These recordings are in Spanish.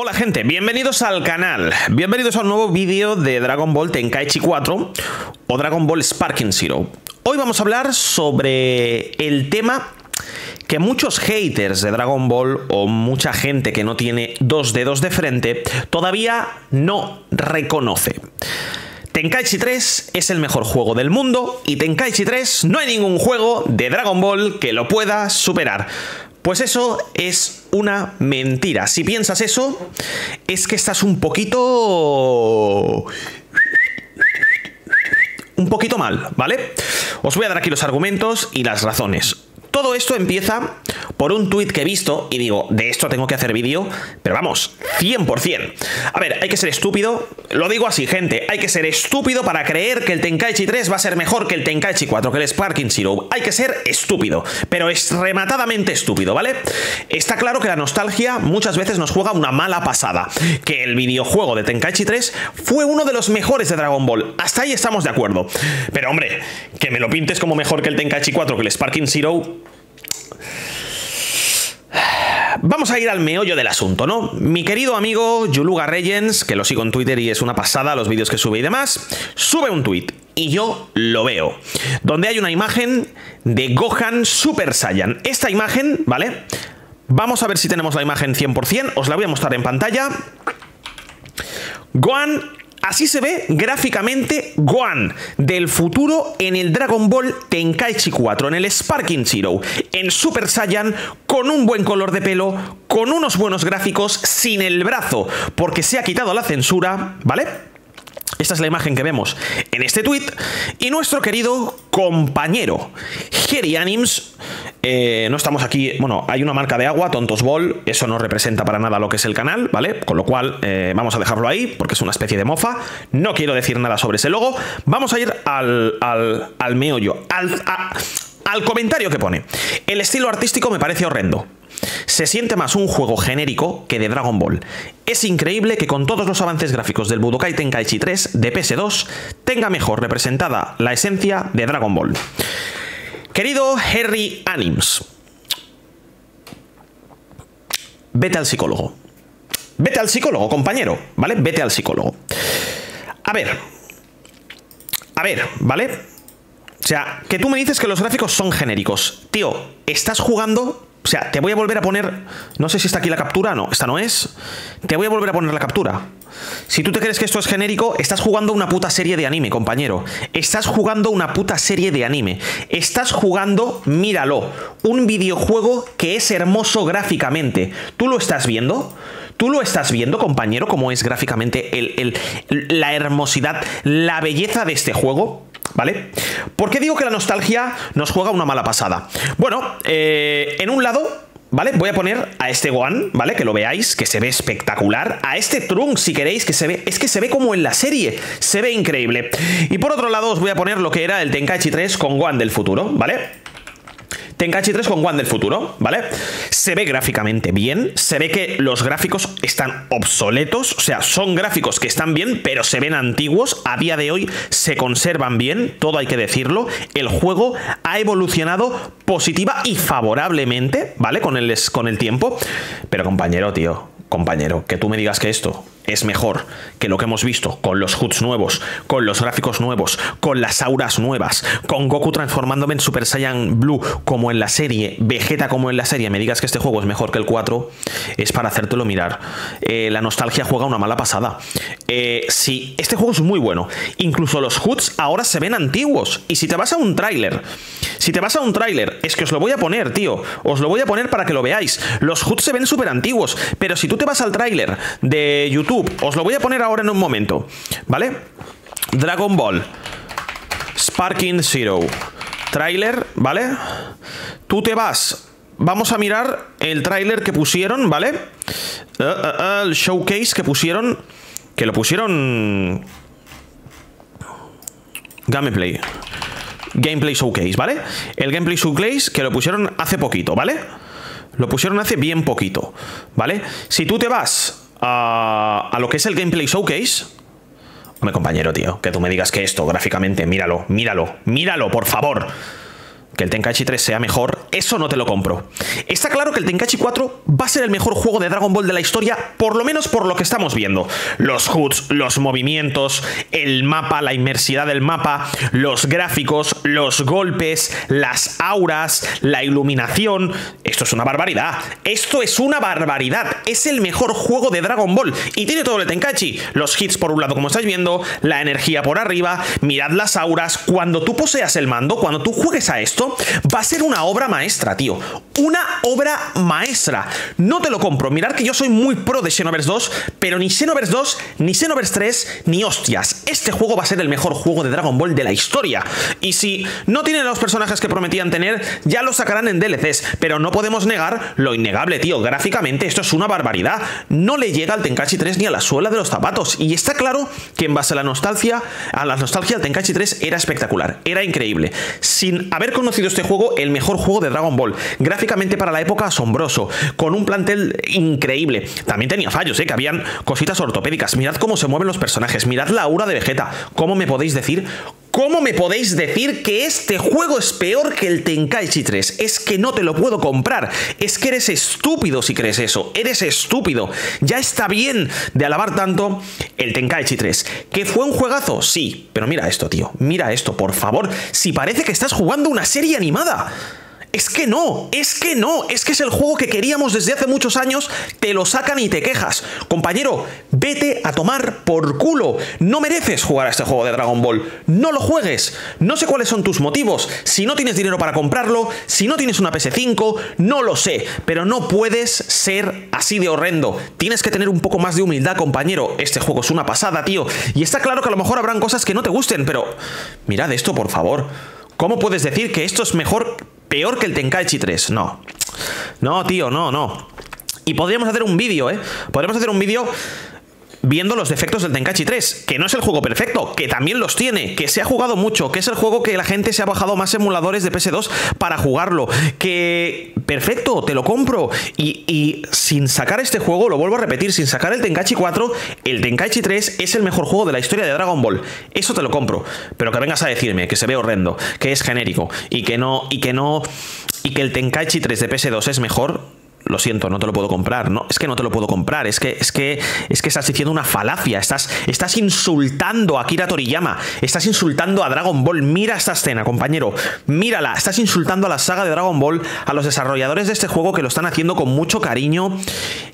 Hola gente, bienvenidos al canal, bienvenidos a un nuevo vídeo de Dragon Ball Tenkaichi 4 o Dragon Ball Sparking Zero. Hoy vamos a hablar sobre el tema que muchos haters de Dragon Ball o mucha gente que no tiene dos dedos de frente todavía no reconoce. Tenkaichi 3 es el mejor juego del mundo y Tenkaichi 3 no hay ningún juego de Dragon Ball que lo pueda superar. Pues eso es una mentira. Si piensas eso, es que estás un poquito... Un poquito mal, ¿vale? Os voy a dar aquí los argumentos y las razones. Todo esto empieza por un tuit que he visto y digo, de esto tengo que hacer vídeo, pero vamos, 100%. A ver, hay que ser estúpido, lo digo así, gente, hay que ser estúpido para creer que el Tenkaichi 3 va a ser mejor que el Tenkaichi 4, que el Sparking Zero. Hay que ser estúpido, pero es rematadamente estúpido, ¿vale? Está claro que la nostalgia muchas veces nos juega una mala pasada, que el videojuego de Tenkaichi 3 fue uno de los mejores de Dragon Ball. Hasta ahí estamos de acuerdo. Pero hombre, que me lo pintes como mejor que el Tenkaichi 4, que el Sparking Zero, Vamos a ir al meollo del asunto, ¿no? Mi querido amigo Yuluga Reyens, que lo sigo en Twitter y es una pasada los vídeos que sube y demás, sube un tweet y yo lo veo, donde hay una imagen de Gohan Super Saiyan. Esta imagen, ¿vale? Vamos a ver si tenemos la imagen 100%, os la voy a mostrar en pantalla. Gohan Así se ve gráficamente Gohan del futuro en el Dragon Ball Tenkaichi 4, en el Sparking Zero, en Super Saiyan, con un buen color de pelo, con unos buenos gráficos, sin el brazo, porque se ha quitado la censura, ¿vale? Esta es la imagen que vemos en este tweet. Y nuestro querido compañero Geri Anims. Eh, no estamos aquí. Bueno, hay una marca de agua, Tontos Ball. Eso no representa para nada lo que es el canal, ¿vale? Con lo cual eh, vamos a dejarlo ahí, porque es una especie de mofa. No quiero decir nada sobre ese logo. Vamos a ir al, al, al meollo, al, al comentario que pone. El estilo artístico me parece horrendo. Se siente más un juego genérico que de Dragon Ball. Es increíble que con todos los avances gráficos del Budokai Tenkaichi 3 de PS2 tenga mejor representada la esencia de Dragon Ball. Querido Harry Anims, vete al psicólogo. Vete al psicólogo, compañero, ¿vale? Vete al psicólogo. A ver. A ver, ¿vale? O sea, que tú me dices que los gráficos son genéricos. Tío, estás jugando o sea, te voy a volver a poner. No sé si está aquí la captura, no, esta no es. Te voy a volver a poner la captura. Si tú te crees que esto es genérico, estás jugando una puta serie de anime, compañero. Estás jugando una puta serie de anime. Estás jugando, míralo, un videojuego que es hermoso gráficamente. ¿Tú lo estás viendo? ¿Tú lo estás viendo, compañero, cómo es gráficamente el, la hermosidad, la belleza de este juego? ¿Vale? ¿Por qué digo que la nostalgia nos juega una mala pasada? Bueno, eh, en un lado ¿Vale? Voy a poner a este Gohan, ¿vale? Que lo veáis, que se ve espectacular. A este Trunk, si queréis, que se ve... Es que se ve como en la serie. Se ve increíble. Y por otro lado os voy a poner lo que era el Tenkaichi 3 con Gohan del futuro, ¿vale? Tenkaichi 3 con One del futuro, ¿vale? Se ve gráficamente bien, se ve que los gráficos están obsoletos, o sea, son gráficos que están bien, pero se ven antiguos, a día de hoy se conservan bien, todo hay que decirlo, el juego ha evolucionado positiva y favorablemente, ¿vale? Con el, con el tiempo, pero compañero, tío, compañero, que tú me digas que esto es mejor que lo que hemos visto con los HUDs nuevos, con los gráficos nuevos, con las auras nuevas, con Goku transformándome en Super Saiyan Blue como en la serie, Vegeta como en la serie, me digas que este juego es mejor que el 4, es para hacértelo mirar. Eh, la nostalgia juega una mala pasada. Eh, sí, este juego es muy bueno. Incluso los HUDs ahora se ven antiguos. Y si te vas a un tráiler, si te vas a un tráiler, es que os lo voy a poner, tío. Os lo voy a poner para que lo veáis. Los HUDs se ven súper antiguos. Pero si tú te vas al tráiler de YouTube, os lo voy a poner ahora en un momento, ¿vale? Dragon Ball. Sparking Zero. Trailer, ¿vale? Tú te vas. Vamos a mirar el tráiler que pusieron, ¿vale? Uh, uh, uh, el showcase que pusieron. Que lo pusieron. Gameplay. Gameplay Showcase, ¿vale? El Gameplay Showcase que lo pusieron hace poquito, ¿vale? Lo pusieron hace bien poquito, ¿vale? Si tú te vas a, lo que es el gameplay showcase. Hombre, compañero, tío, que tú me digas que esto gráficamente, míralo, míralo, míralo, por favor. Que el Tenkaichi 3 sea mejor, eso no te lo compro. Está claro que el Tenkaichi 4 va a ser el mejor juego de Dragon Ball de la historia, por lo menos por lo que estamos viendo. Los HUDs, los movimientos, el mapa, la inmersidad del mapa, los gráficos, los golpes, las auras, la iluminación. Esto es una barbaridad. Esto es una barbaridad. Es el mejor juego de Dragon Ball. Y tiene todo el Tenkaichi. Los hits por un lado, como estáis viendo, la energía por arriba, mirad las auras. Cuando tú poseas el mando, cuando tú juegues a esto, va a ser una obra maestra, tío. Una obra maestra. No te lo compro. Mirad que yo soy muy pro de Xenoverse 2, pero ni Xenoverse 2, ni Xenoverse 3, ni hostias. Este juego va a ser el mejor juego de Dragon Ball de la historia. Y si no tiene los personajes que prometían tener, ya lo sacarán en DLCs. Pero no podemos negar lo innegable, tío. Gráficamente esto es una barbaridad. No le llega al Tenkaichi 3 ni a la suela de los zapatos. Y está claro que en base a la nostalgia, a la nostalgia, el Tenkaichi 3 era espectacular. Era increíble. Sin haber conocido este juego el mejor juego de Dragon Ball. Gráficamente para la época asombroso, con un plantel increíble. También tenía fallos, ¿eh? que habían cositas ortopédicas. Mirad cómo se mueven los personajes, mirad la aura de Vegeta. ¿Cómo me podéis decir ¿Cómo me podéis decir que este juego es peor que el Tenkaichi 3? Es que no te lo puedo comprar. Es que eres estúpido si crees eso. Eres estúpido. Ya está bien de alabar tanto el Tenkaichi 3. ¿Que fue un juegazo? Sí. Pero mira esto, tío. Mira esto, por favor. Si parece que estás jugando una serie animada. Es que no, es que no, es que es el juego que queríamos desde hace muchos años, te lo sacan y te quejas. Compañero, vete a tomar por culo. No mereces jugar a este juego de Dragon Ball. No lo juegues. No sé cuáles son tus motivos. Si no tienes dinero para comprarlo, si no tienes una PS5, no lo sé. Pero no puedes ser así de horrendo. Tienes que tener un poco más de humildad, compañero. Este juego es una pasada, tío. Y está claro que a lo mejor habrán cosas que no te gusten, pero mirad esto, por favor. ¿Cómo puedes decir que esto es mejor peor que el Tenkaichi 3. No. No, tío, no, no. Y podríamos hacer un vídeo, ¿eh? Podríamos hacer un vídeo viendo los defectos del Tenkaichi 3, que no es el juego perfecto, que también los tiene, que se ha jugado mucho, que es el juego que la gente se ha bajado más emuladores de PS2 para jugarlo, que perfecto, te lo compro. Y, sin sacar este juego, lo vuelvo a repetir, sin sacar el Tenkaichi 4, el Tenkaichi 3 es el mejor juego de la historia de Dragon Ball. Eso te lo compro. Pero que vengas a decirme que se ve horrendo, que es genérico y que no, y que no, y que el Tenkaichi 3 de PS2 es mejor, lo siento, no te lo puedo comprar. No, es que no te lo puedo comprar. Es que, es que, es que estás diciendo una falacia. Estás, estás insultando a Kira Toriyama. Estás insultando a Dragon Ball. Mira esta escena, compañero. Mírala. Estás insultando a la saga de Dragon Ball, a los desarrolladores de este juego que lo están haciendo con mucho cariño,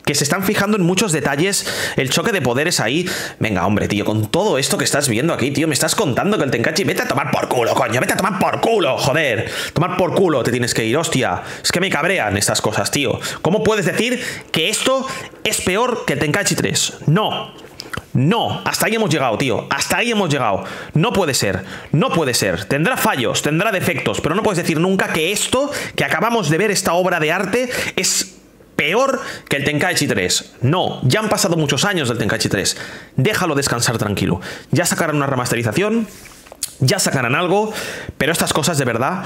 que se están fijando en muchos detalles. El choque de poderes ahí. Venga, hombre, tío, con todo esto que estás viendo aquí, tío, me estás contando que el Tenkachi. Vete a tomar por culo, coño. Vete a tomar por culo, joder. Tomar por culo te tienes que ir, hostia. Es que me cabrean estas cosas, tío. ¿Cómo puedes decir que esto es peor que el Tenkaichi 3? No. No, hasta ahí hemos llegado, tío. Hasta ahí hemos llegado. No puede ser. No puede ser. Tendrá fallos, tendrá defectos, pero no puedes decir nunca que esto, que acabamos de ver, esta obra de arte, es peor que el Tenkaichi 3. No, ya han pasado muchos años del Tenkaichi 3. Déjalo descansar tranquilo. Ya sacarán una remasterización, ya sacarán algo, pero estas cosas de verdad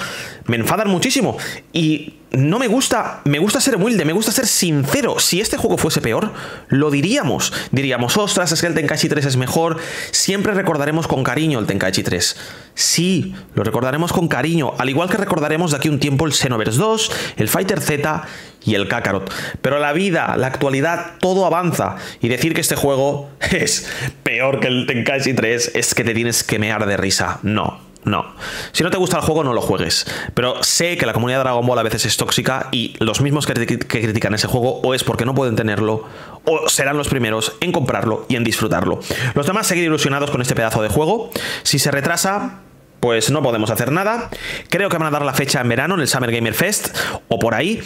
me enfadan muchísimo. Y no me gusta, me gusta ser humilde, me gusta ser sincero. Si este juego fuese peor, lo diríamos. Diríamos, ostras, es que el Tenkaichi 3 es mejor. Siempre recordaremos con cariño el Tenkaichi 3. Sí, lo recordaremos con cariño, al igual que recordaremos de aquí un tiempo el Xenoverse 2, el Fighter Z y el Kakarot. Pero la vida, la actualidad, todo avanza. Y decir que este juego es peor que el Tenkaichi 3 es que te tienes que mear de risa. No, no. Si no te gusta el juego, no lo juegues. Pero sé que la comunidad de Dragon Ball a veces es tóxica y los mismos que, critican ese juego o es porque no pueden tenerlo o serán los primeros en comprarlo y en disfrutarlo. Los demás seguir ilusionados con este pedazo de juego. Si se retrasa, pues no podemos hacer nada. Creo que van a dar la fecha en verano en el Summer Gamer Fest o por ahí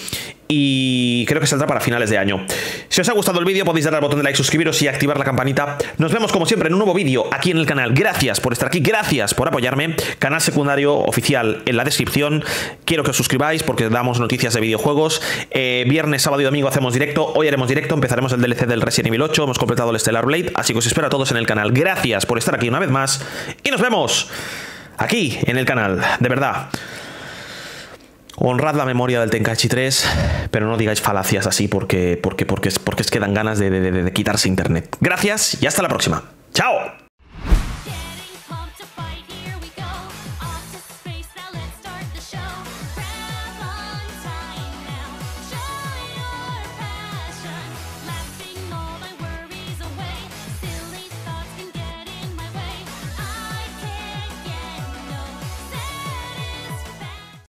y creo que saldrá para finales de año. Si os ha gustado el vídeo podéis darle al botón de like, suscribiros y activar la campanita. Nos vemos como siempre en un nuevo vídeo aquí en el canal. Gracias por estar aquí, gracias por apoyarme. Canal secundario oficial en la descripción. Quiero que os suscribáis porque damos noticias de videojuegos. Eh, viernes, sábado y domingo hacemos directo. Hoy haremos directo, empezaremos el DLC del Resident Evil 8. Hemos completado el Stellar Blade, así que os espero a todos en el canal. Gracias por estar aquí una vez más y nos vemos aquí en el canal, de verdad. Honrad la memoria del Tenkaichi 3, pero no digáis falacias así porque, porque, porque, porque es que ganas de quitarse internet. Gracias y hasta la próxima. ¡Chao!